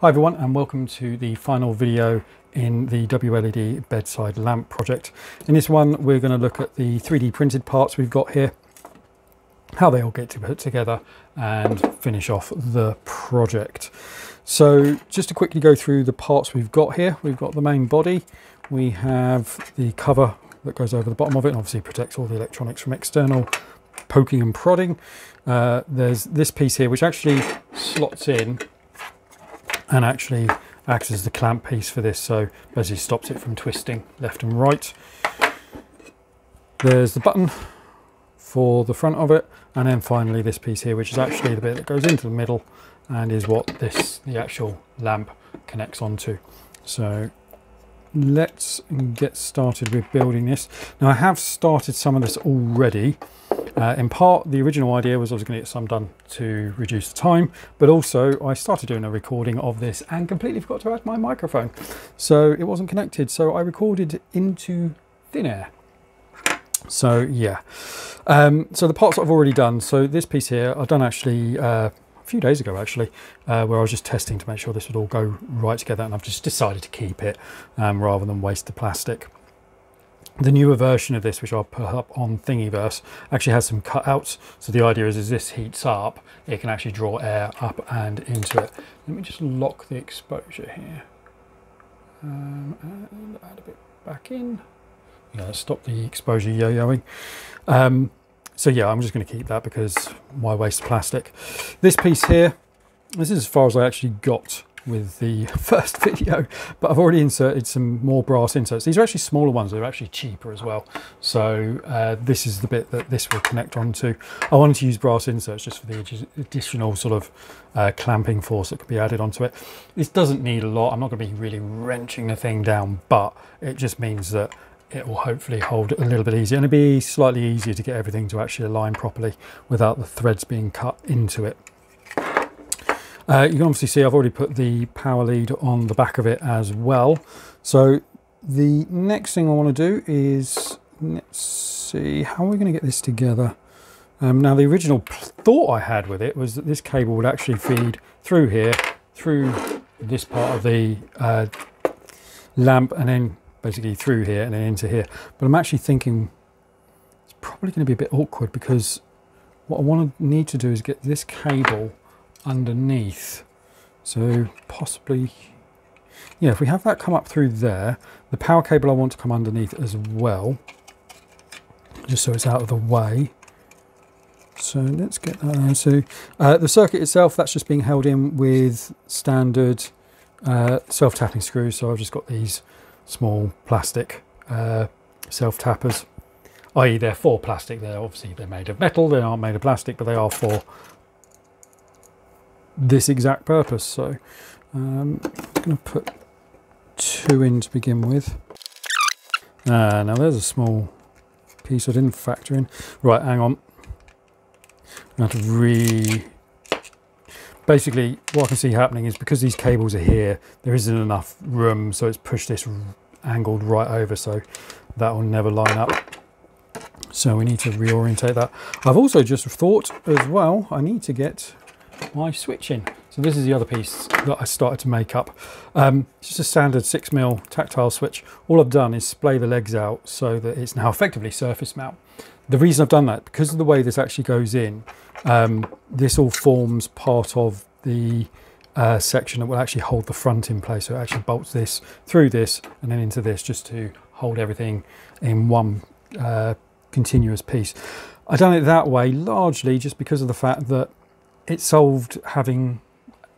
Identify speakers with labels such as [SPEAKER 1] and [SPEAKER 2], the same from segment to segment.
[SPEAKER 1] Hi everyone and welcome to the final video in the WLED bedside lamp project. In this one we're going to look at the 3D printed parts we've got here, how they all get to put together and finish off the project. So just to quickly go through the parts we've got here, we've got the main body, we have the cover that goes over the bottom of it and obviously protects all the electronics from external poking and prodding. Uh, there's this piece here which actually slots in and actually acts as the clamp piece for this so basically stops it from twisting left and right. There's the button for the front of it and then finally this piece here which is actually the bit that goes into the middle and is what this the actual lamp connects onto. So let's get started with building this. Now I have started some of this already uh, in part, the original idea was I was going to get some done to reduce the time, but also I started doing a recording of this and completely forgot to add my microphone. So it wasn't connected. So I recorded into thin air. So yeah, um, so the parts I've already done. So this piece here, I've done actually uh, a few days ago actually, uh, where I was just testing to make sure this would all go right together and I've just decided to keep it um, rather than waste the plastic. The newer version of this, which I'll put up on Thingiverse, actually has some cutouts. So the idea is as this heats up, it can actually draw air up and into it. Let me just lock the exposure here. Um, and add a bit back in. Yeah, stop the exposure yo-yoing. Um, so yeah, I'm just going to keep that because why waste plastic? This piece here, this is as far as I actually got with the first video, but I've already inserted some more brass inserts. These are actually smaller ones, they're actually cheaper as well. So uh, this is the bit that this will connect onto. I wanted to use brass inserts just for the additional sort of uh, clamping force that could be added onto it. This doesn't need a lot, I'm not going to be really wrenching the thing down, but it just means that it will hopefully hold a little bit easier and it'll be slightly easier to get everything to actually align properly without the threads being cut into it. Uh, you can obviously see I've already put the power lead on the back of it as well. So the next thing I want to do is, let's see, how are we going to get this together? Um, now the original thought I had with it was that this cable would actually feed through here, through this part of the uh, lamp and then basically through here and then into here. But I'm actually thinking it's probably going to be a bit awkward because what I want to need to do is get this cable underneath. So possibly, yeah, if we have that come up through there, the power cable I want to come underneath as well, just so it's out of the way. So let's get that on. So uh, the circuit itself, that's just being held in with standard uh, self-tapping screws. So I've just got these small plastic uh, self-tappers, i.e. they're for plastic. They're obviously they're made of metal, they aren't made of plastic, but they are for this exact purpose. So um, I'm going to put two in to begin with. Ah, now there's a small piece I didn't factor in. Right, hang on. I have to re... Basically, what I can see happening is because these cables are here, there isn't enough room, so it's pushed this angled right over, so that will never line up. So we need to reorientate that. I've also just thought as well, I need to get my switching. So this is the other piece that I started to make up. Um, it's just a standard 6mm tactile switch. All I've done is splay the legs out so that it's now effectively surface mount. The reason I've done that, because of the way this actually goes in, um, this all forms part of the uh, section that will actually hold the front in place. So it actually bolts this through this and then into this just to hold everything in one uh, continuous piece. I've done it that way largely just because of the fact that it solved having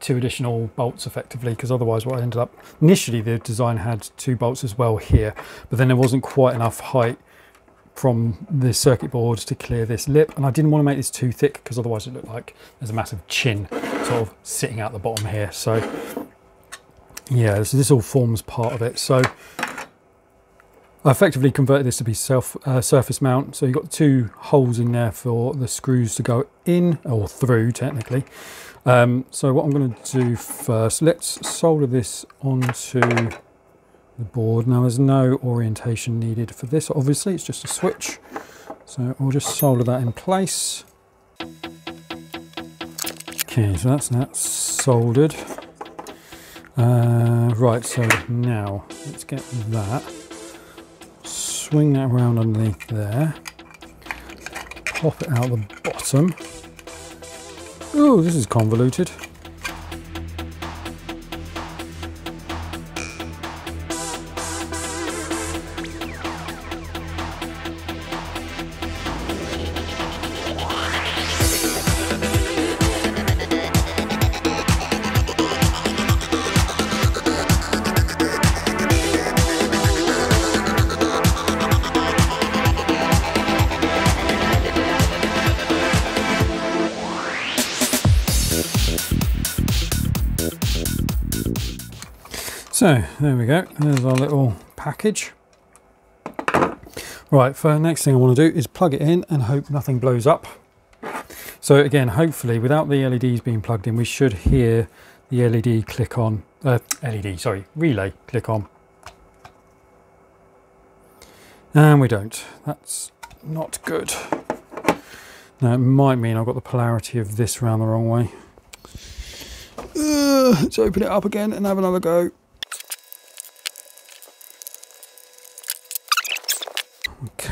[SPEAKER 1] two additional bolts effectively because otherwise what I ended up initially the design had two bolts as well here but then there wasn't quite enough height from the circuit board to clear this lip and I didn't want to make this too thick because otherwise it looked like there's a massive chin sort of sitting out the bottom here. So yeah so this all forms part of it. So I effectively converted this to be self uh, surface mount. So you've got two holes in there for the screws to go in or through technically. Um, so what I'm going to do first, let's solder this onto the board. Now there's no orientation needed for this. Obviously it's just a switch. So we'll just solder that in place. Okay, so that's now soldered. Uh, right, so now let's get that. Swing that around underneath there. Pop it out the bottom. Oh, this is convoluted. So there we go, there's our little package. Right, for next thing I want to do is plug it in and hope nothing blows up. So again, hopefully without the LEDs being plugged in, we should hear the LED click on, uh, LED, sorry, relay click on. And we don't, that's not good. Now it might mean I've got the polarity of this round the wrong way. Uh, let's open it up again and have another go.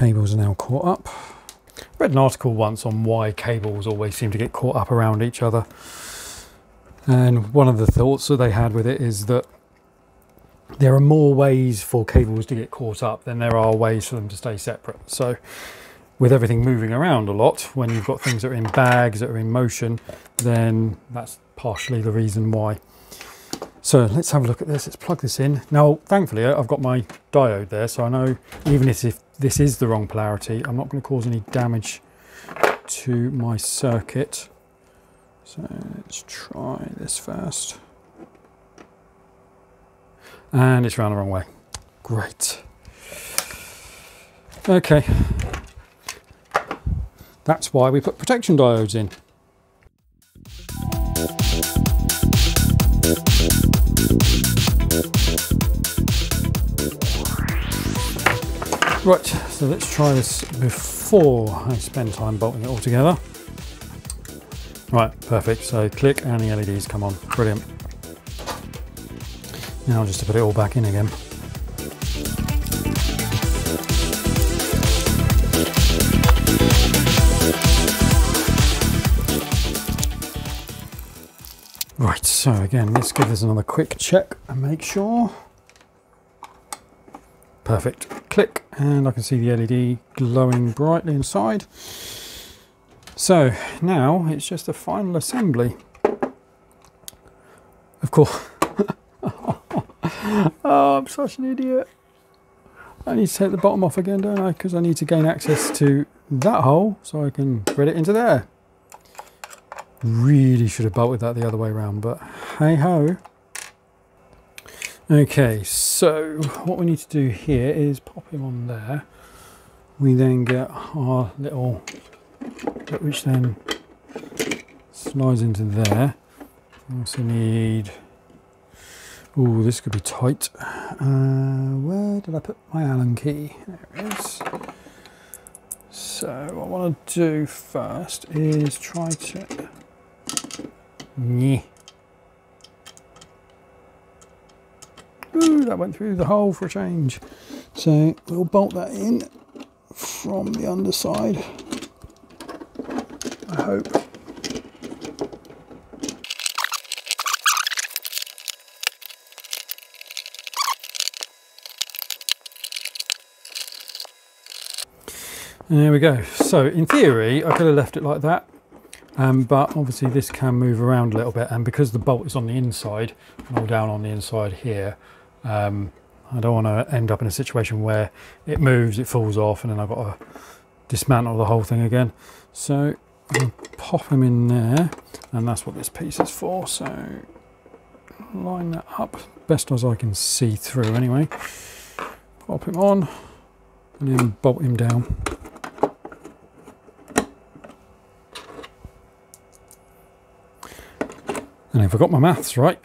[SPEAKER 1] Cables are now caught up. Read an article once on why cables always seem to get caught up around each other. And one of the thoughts that they had with it is that there are more ways for cables to get caught up than there are ways for them to stay separate. So with everything moving around a lot, when you've got things that are in bags that are in motion, then that's partially the reason why. So let's have a look at this. Let's plug this in. Now, thankfully, I've got my diode there, so I know even if this is the wrong polarity, I'm not going to cause any damage to my circuit. So let's try this first. And it's round the wrong way. Great. Okay. That's why we put protection diodes in. Right, so let's try this before I spend time bolting it all together. Right, perfect. So click and the LEDs come on. Brilliant. Now just to put it all back in again. Right, so again, let's give this another quick check and make sure. Perfect. Click, and I can see the LED glowing brightly inside. So now it's just a final assembly. Of course. oh, I'm such an idiot. I need to take the bottom off again, don't I? Because I need to gain access to that hole so I can thread it into there. Really should have bolted that the other way around, but hey ho. Okay, so what we need to do here is pop him on there. We then get our little, which then slides into there. We also need, oh, this could be tight. Uh, where did I put my Allen key? There it is. So what I want to do first is try to, yeah. Ooh, that went through the hole for a change. So we'll bolt that in from the underside. I hope. There we go. So in theory, I could have left it like that, um, but obviously this can move around a little bit. And because the bolt is on the inside, all down on the inside here, um, I don't want to end up in a situation where it moves, it falls off, and then I've got to dismantle the whole thing again. So I'll pop them in there, and that's what this piece is for. So line that up best as I can see through anyway. Pop him on, and then bolt him down. And if I got my maths right,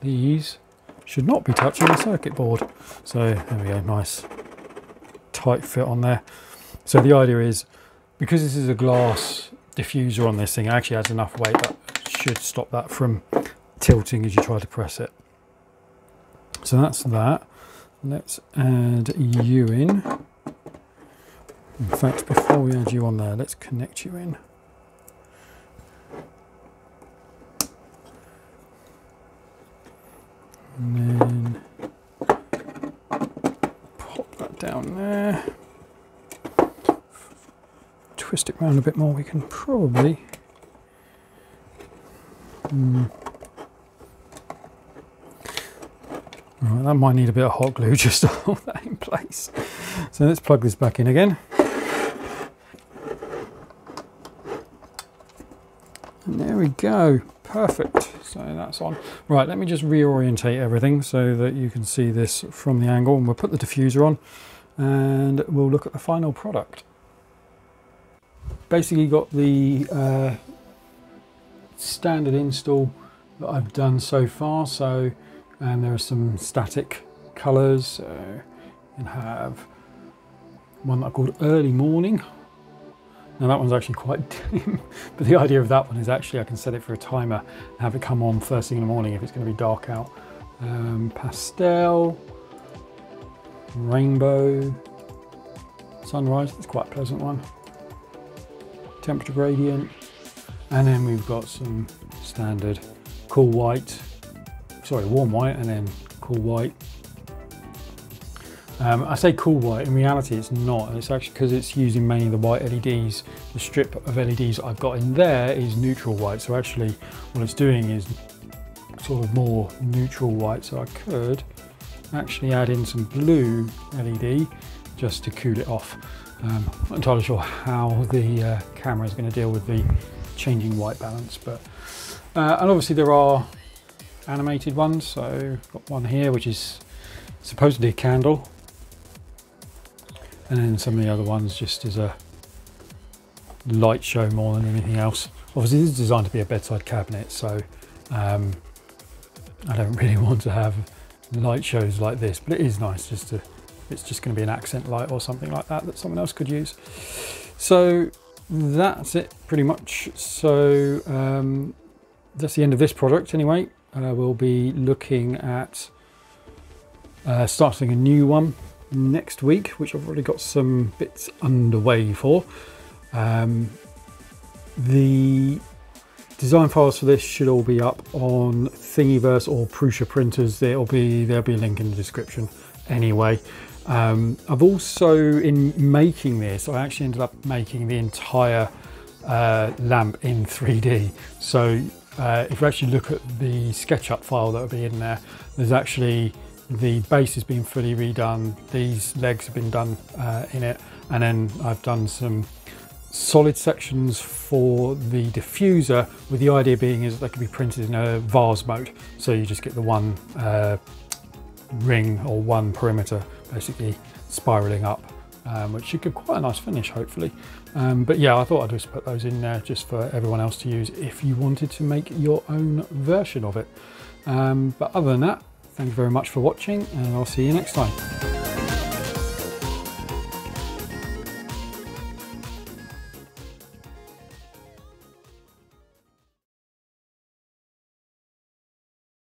[SPEAKER 1] these should not be touching the circuit board. So there we go, nice tight fit on there. So the idea is, because this is a glass diffuser on this thing, it actually has enough weight that should stop that from tilting as you try to press it. So that's that. Let's add you in. In fact, before we add you on there, let's connect you in. Then pop that down there. Twist it around a bit more, we can probably mm, Right, that might need a bit of hot glue just to hold that in place. So let's plug this back in again. And there we go, perfect. So that's on. Right, let me just reorientate everything so that you can see this from the angle and we'll put the diffuser on and we'll look at the final product. Basically got the uh, standard install that I've done so far. So and there are some static colours. So you have one that I called Early Morning. Now that one's actually quite dim, but the idea of that one is actually I can set it for a timer and have it come on first thing in the morning if it's going to be dark out. Um, pastel, rainbow, sunrise, it's quite a pleasant one. Temperature gradient, and then we've got some standard cool white sorry, warm white and then cool white. Um, I say cool white, in reality it's not, it's actually because it's using mainly the white LEDs. The strip of LEDs I've got in there is neutral white, so actually what it's doing is sort of more neutral white, so I could actually add in some blue LED just to cool it off. Um, not entirely sure how the uh, camera is going to deal with the changing white balance, but uh, and obviously there are animated ones. So got one here which is supposedly a candle, and then some of the other ones just as a light show more than anything else. Obviously this is designed to be a bedside cabinet, so um, I don't really want to have light shows like this, but it is nice just to, it's just going to be an accent light or something like that that someone else could use. So that's it pretty much. So um, that's the end of this product anyway uh, we'll be looking at uh, starting a new one next week, which I've already got some bits underway for. Um, the design files for this should all be up on Thingiverse or Prusa printers. There'll be there'll be a link in the description anyway. Um, I've also in making this, I actually ended up making the entire uh, lamp in 3D. So uh, if you actually look at the SketchUp file that will be in there, there's actually the base has been fully redone, these legs have been done uh, in it, and then I've done some solid sections for the diffuser with the idea being is that they can be printed in a vase mode. So you just get the one uh, ring or one perimeter basically spiraling up um, which should give quite a nice finish hopefully. Um, but yeah, I thought I'd just put those in there just for everyone else to use if you wanted to make your own version of it. Um, but other than that, thank you very much for watching and I'll see you next time.